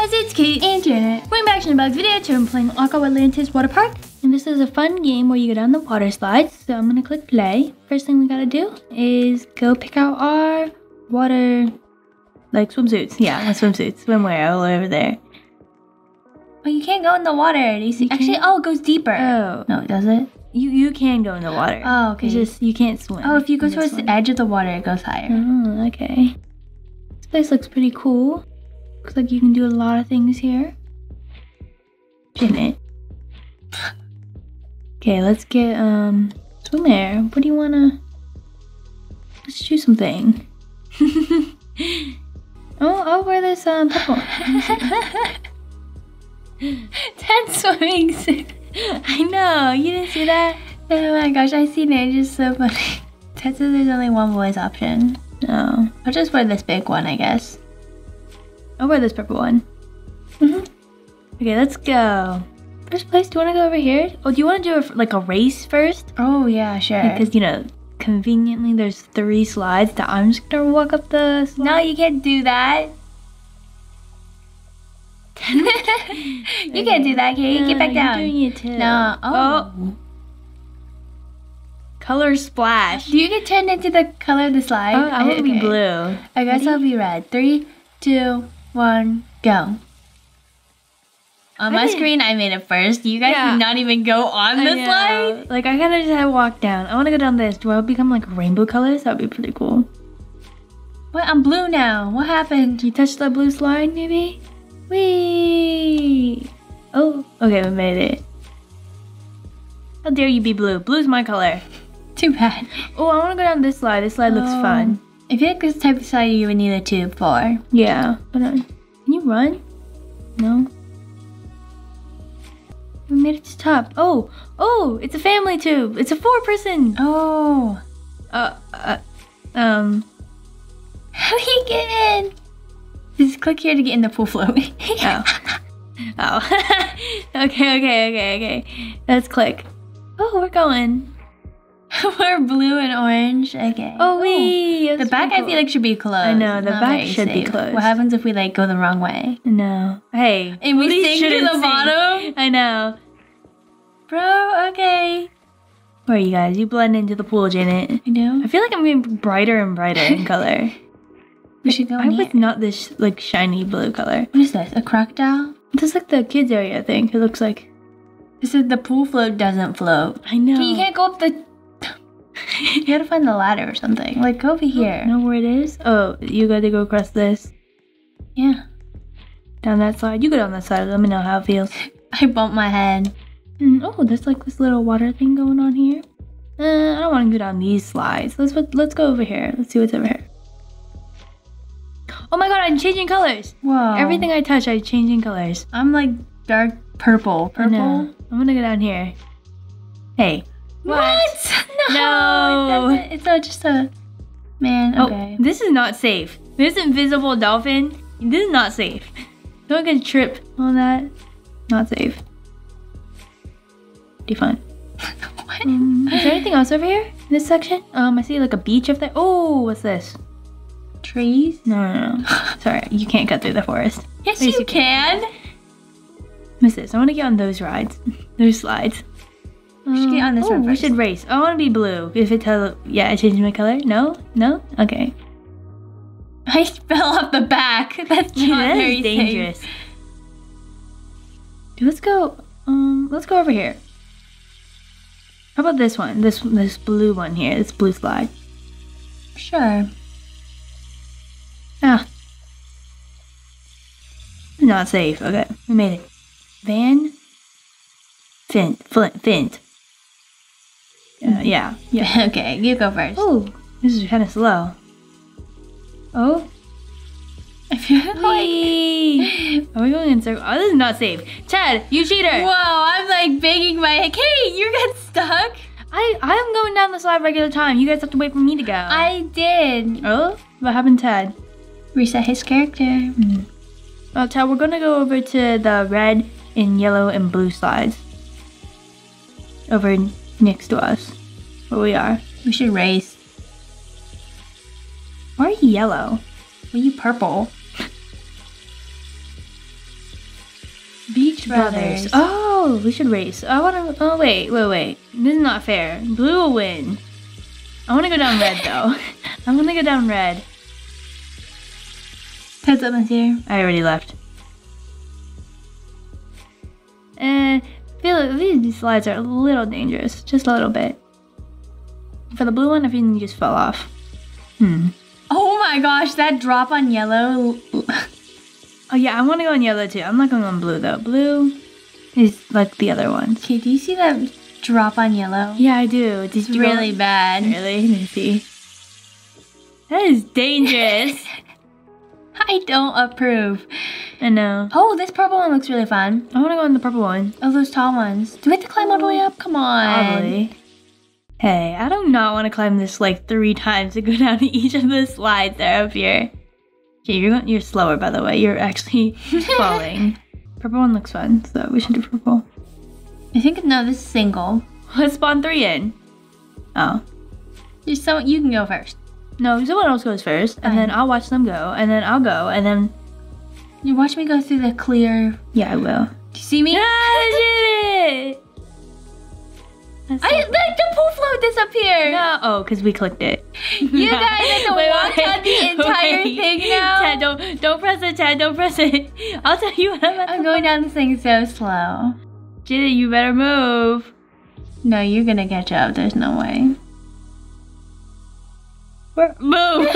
guys, it's Kate and Janet. Welcome back to the Bugs video. Today I'm playing Aquatlantis Water Park. And this is a fun game where you go down the water slides. So I'm gonna click play. First thing we gotta do is go pick out our water, like swimsuits. Yeah, swimsuits. Swimwear all over there. But you can't go in the water. You see, You actually, oh, it goes deeper. Oh. No, does it? You you can go in the water. Oh, okay. It's just you can't swim. Oh, if you go towards the edge of the water, it goes higher. Oh, okay. This place looks pretty cool. Looks like you can do a lot of things here. Janet. Okay, let's get um swim air. What do you wanna let's choose something. oh, I'll wear this um purple. Ten swimming suit. I know, you didn't see that? Oh my gosh, I seen it. It's just so funny. Tad says there's only one voice option. No. I'll just wear this big one, I guess. I'll wear this purple one. Mhm. Okay, let's go. First place, do you wanna go over here? Oh, do you wanna do a, like a race first? Oh yeah, sure. Because you know, conveniently there's three slides that I'm just gonna walk up the slide. no, you can't do that. you can't do that, Kate. Get back down. doing it too. No. Oh. Oh. Color splash. Do you get turned into the color of the slide? Oh, I want to be blue. I guess Ready? I'll be red. Three, two, one, go. On I my didn't- screen, I made it first. You guys Yeah. did not even go on the slide. Like I kind of just had to walk down. I want to go down this. Do I become like rainbow colors? That'd be pretty cool. What? I'm blue now. What happened? You touched the blue slide, maybe? Whee! Oh, okay, we made it. How dare you be blue? Blue's my color. Too bad. Oh, I want to go down this slide. This slide looks Oh. fun. I feel like this type of slide you would need a tube for. Yeah, but uh, can you run? No. We made it to the top. Oh, oh, it's a family tube. It's a four-person. Oh. Uh, uh, um. How do you get in? Just click here to get in the pool float. Oh. oh. okay, okay, okay, okay. Let's click. Oh, we're going. We're blue and orange. Okay. Oh, wee. The back, I feel like should be closed. I know, the Not back should be closed. What happens if we like go the wrong way? No. Hey. And we sink to the sink. bottom? I know. Bro, okay. Where are you guys? You blend into the pool, Janet. I know. I feel like I'm getting brighter and brighter in color. We should go I was not this like shiny blue color. What is this? A crocodile? This is like the kids area, I think. It looks like. This is the pool float doesn't float. I know. You can't go up the. you gotta find the ladder or something. Like go over here. know where it is? Oh, you got to go across this Yeah. down that side. You go down that side. Let me know how it feels. I bumped my head. Mm, oh, there's like this little water thing going on here. Uh, I don't want to go down these slides. Let's let's go over here. Let's see what's over here. Oh my god, I'm changing colors. Wow. Everything I touch, I'm changing colors. I'm like dark purple. Purple. I'm gonna go down here. Hey. What? No. No. It. It's not just a. Man. Okay. Oh, this is not safe. This invisible dolphin. This is not safe. Don't get trip on that. Not safe. Be fun. what? Um, is there anything else over here in this section? Um, I see like a beach up there. Oh, what's this? Trees? No, no, no. Sorry, you can't cut through the forest. Yes, you you can. Miss this. I want to get on those rides, those slides. We should get on this oh, one we should race. I want to be blue. If it tell, yeah, I changed my color. No, no. Okay. I fell off the back. That's not that very dangerous. Dude, let's go. Um, let's go over here. How about this one? This this blue one here. This blue slide. Sure. Ah. Not safe. Okay, we made it. Van. Fint. Flint. Fint. Uh, yeah. Yeah. okay, you go first. Oh, this is kind of slow. Oh. I feel like. Are we going in circle? Oh, this is not safe. Chad, you cheater! Whoa! I'm like banging my head. Kate, you got stuck. I I'm going down the slide regular time. You guys have to wait for me to go. I did. oh, what happened, Tad? Reset his character. Oh, Tad, we're gonna go over to the red and yellow and blue slides. Over next to us, where we are. We should race. Why are you yellow? Were you purple? Beach Brothers. Oh, we should race. I want to. Oh wait, wait, wait. This is not fair. Blue will win. I want to go down red though. I want to go down red. Heads up, here. I already left. I feel like these slides are a little dangerous, just a little bit. For the blue one, I think you just fell off. Hmm. Oh my gosh, that drop on yellow. Oh yeah, I want to go on yellow too. I'm not going on blue though. Blue is like the other ones. Okay, do you see that drop on yellow? Yeah, I do. Did It's really go- bad. Really? Let me see. That is dangerous. I don't approve. I know. Oh, this purple one looks really fun. I want to go on the purple one. Oh, those tall ones. Do we have to climb all the way up? Come on. Probably. Hey, I do not want to climb this like three times to go down to each of the slides that are up here. Okay, you're you're slower by the way. You're actually falling. Purple one looks fun, so we should do purple. I think no, this is single. Let's spawn three in. Oh. Just so you can go first. No, someone else goes first, and Fine. then I'll watch them go, and then I'll go, and then You watch me go through the clear. yeah, I will. Do you see me? Yeah, I did it. That's I like the pool float disappeared. no, oh, because we clicked it. You guys have to walk on the entire thing now? Tad, don't don't press it, Tad. Don't press it. I'll tell you when I'm I'm going down this thing so slow. Jada, you better move. No, you're gonna catch up. There's no way. Where- Move.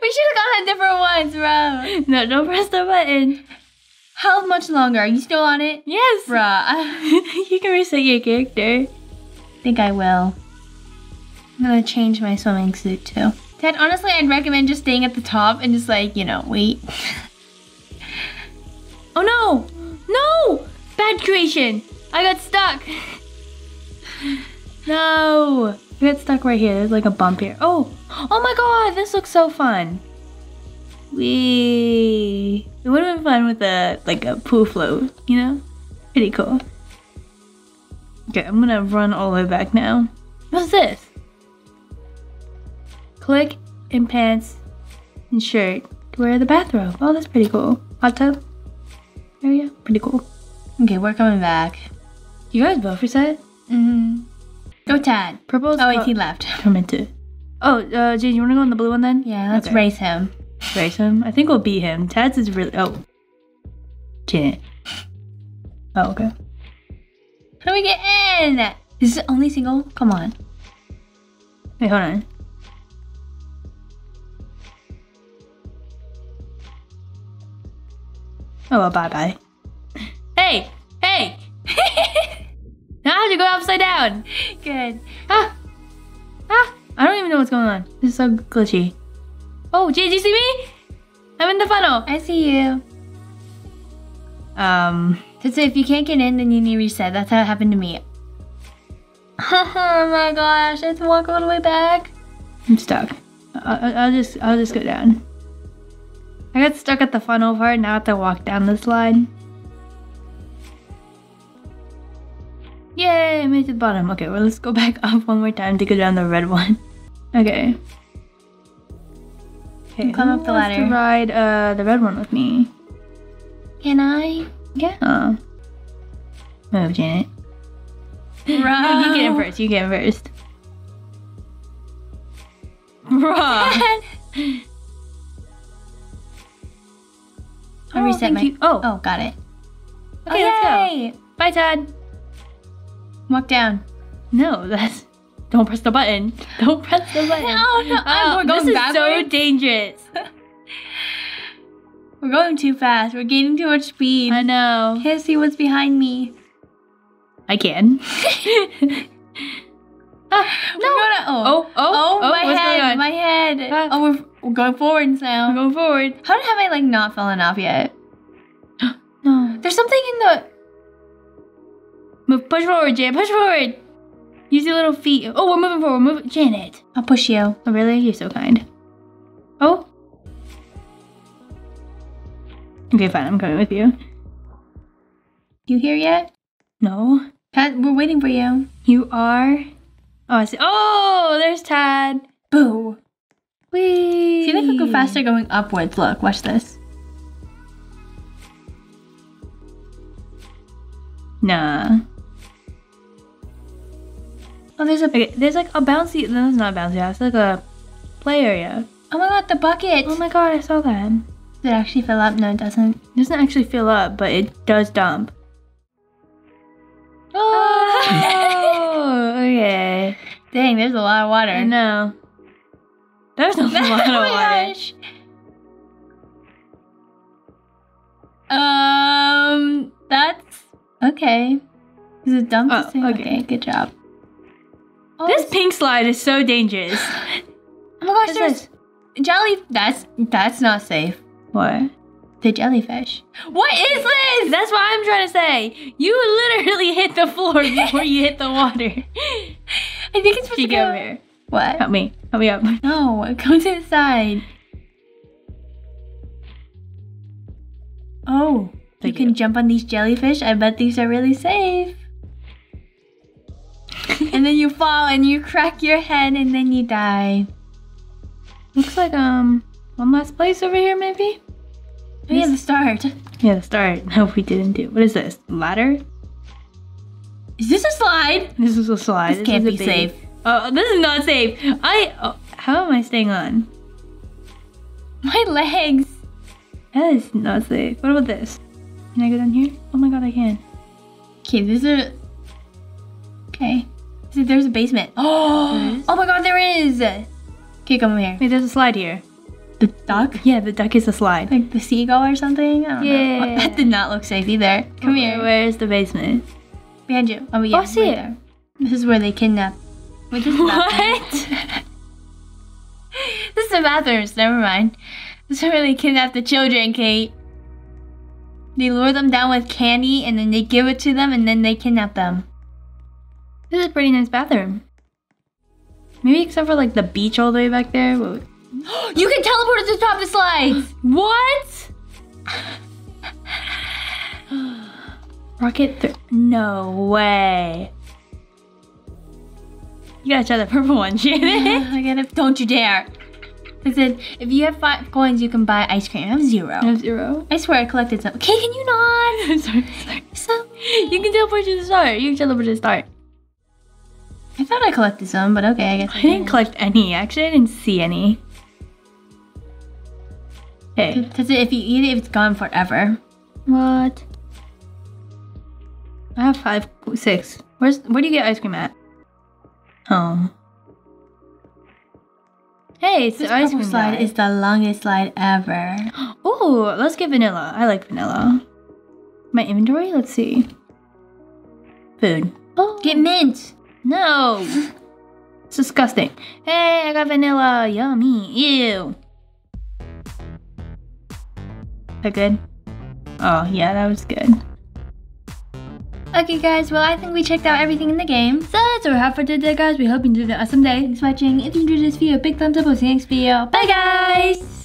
We should have gone on different ones, bro. no, don't press the button. How much longer? Are you still on it? Yes. Bruh, you can reset your character. think I will. I'm gonna change my swimming suit too. Tad, honestly, I'd recommend just staying at the top and just like, you know, wait. Oh no! No! Bad creation! I got stuck! No! I got stuck right here. There's like a bump here. Oh! Oh my god! This looks so fun! Wee! It would have been fun with a like a pool float, you know? Pretty cool. Okay, I'm gonna run all the way back now. What's this? Click in pants and shirt to wear the bathrobe. Oh, that's pretty cool. Hot tub area. Pretty cool. Okay, we're coming back. You guys both reset? Mm-hmm. Go, Tad. Purple's Oh, wait, he left. tormented. Oh, uh, Jane, you wanna go on the blue one then? Yeah, let's Okay. race him. Race him. I think we'll beat him. Tad's is really. Oh. Janet. Oh, okay. How do we get in? Is it only single? Come on. Wait, hold on. Oh, well, bye bye. Hey! Hey! Upside down! Good. Ah! Ah! I don't even know what's going on. This is so glitchy. Oh, Jay, did you see me? I'm in the funnel. I see you. Um, so if you can't get in, then you need to reset. That's how it happened to me. oh my gosh, I have to walk all the way back. I'm stuck. I- I- I'll just, I'll just go down. I got stuck at the funnel part. Now I have to walk down the slide. Yay! I made it to the bottom. Okay, well let's go back up one more time to go down the red one. Okay. Okay, Climb who up the wants to ladder. ride uh the red one with me. Can I? Yeah. Move, Janet. Bro. You get in first. You get in first. I Oh, reset thank my. you. Oh. Oh, got it. Okay, oh, let's go. Bye, Tad. Walk down. No, that's. Don't press the button. Don't press the button. No, no, Oh, we're going this is so dangerous. We're going too fast. We're gaining too much speed. I know. Can't see what's behind me. I can. ah, We're gonna, oh. Oh, oh, oh, my head, my head. Ah. Oh, we're, we're going forwards now. I'm going forward. How have I like not fallen off yet? No. There's something in the. Move, push forward, Janet. Push forward. Use your little feet. Oh, we're moving forward. Move, Janet. I'll push you. Oh, really? You're so kind. Oh. Okay, fine. I'm coming with you. You here yet? No. Pat, we're waiting for you. You are. Oh, I see. Oh, there's Tad. Boo. Wee. See, like we go faster going upwards. Look, watch this. Nah. Oh, there's a okay, there's like a bouncy. No, it's not a bouncy house. It's like a play area. Oh my god, the bucket! Oh my god, I saw that. Does it actually fill up? No, it doesn't. It doesn't actually fill up, but it does dump. Oh, okay. Dang, there's a lot of water. I know. There's a lot of oh my water. gosh. Um, that's okay. Is it dumped? Oh, okay. okay, good job. Oh, This pink slide is so dangerous. oh my gosh, there's jelly. That's that's not safe. What? The jellyfish. What is this? That's what I'm trying to say. You literally hit the floor before you hit the water. I think it's supposed to go over here. What? Help me. Help me up. No, go to the side. Oh, Thank you can you. jump on these jellyfish. I bet these are really safe. And then you fall and you crack your head and then you die. Looks like um one last place over here maybe? Oh, yeah, the start. Yeah, the start. No, we didn't do. What is this? Ladder? Is this a slide? This is a slide. This can't be big- safe. Oh, this is not safe. I. Oh, how am I staying on? My legs. That is not safe. What about this? Can I go down here? Oh my god, I can. Okay, this is. Okay. See, there's a basement. Oh, oh my god, there is. Okay, come over here. Wait, there's a slide here. The duck? Yeah, the duck is a slide. Like the seagull or something? I don't know. Yeah. That did not look safe either. Come Where- here. Where's the basement? Behind you. Oh, yeah. Oh, see right it. there. This is where they kidnap. Wait, this is. What? this is the bathrooms. Never mind. This is where they kidnap the children, Kate. They lure them down with candy and then they give it to them and then they kidnap them. This is a pretty nice bathroom. Maybe except for like the beach all the way back there. You can teleport to the top of the slides! What? Rocket No way. You gotta try the purple one, Shannon. I gotta. Don't you dare. I said, if you have five coins, you can buy ice cream. I have zero. I have zero. I swear I collected some. Okay, can you not? sorry, sorry. Some. You can teleport to the start. You can teleport to the start. I thought I collected some, but okay, I guess I didn't collect any. Actually, I didn't see any. Hey. Because if you eat it, it's gone forever. What? I have five, six. Where's where do you get ice cream at? Home. Hey, it's This the ice cream slide guy. is the longest slide ever. Oh, let's get vanilla. I like vanilla. My inventory. Let's see. Food. Oh, Get mint. No. It's disgusting. Hey, I got vanilla. Yummy. Ew. That good? Oh yeah, that was good. Okay, guys. Well, I think we checked out everything in the game. So that's what we have for today, guys. We hope you enjoyed the awesome day. Thanks for watching. If you enjoyed this video, big thumbs up. We'll see you next video. Bye, guys.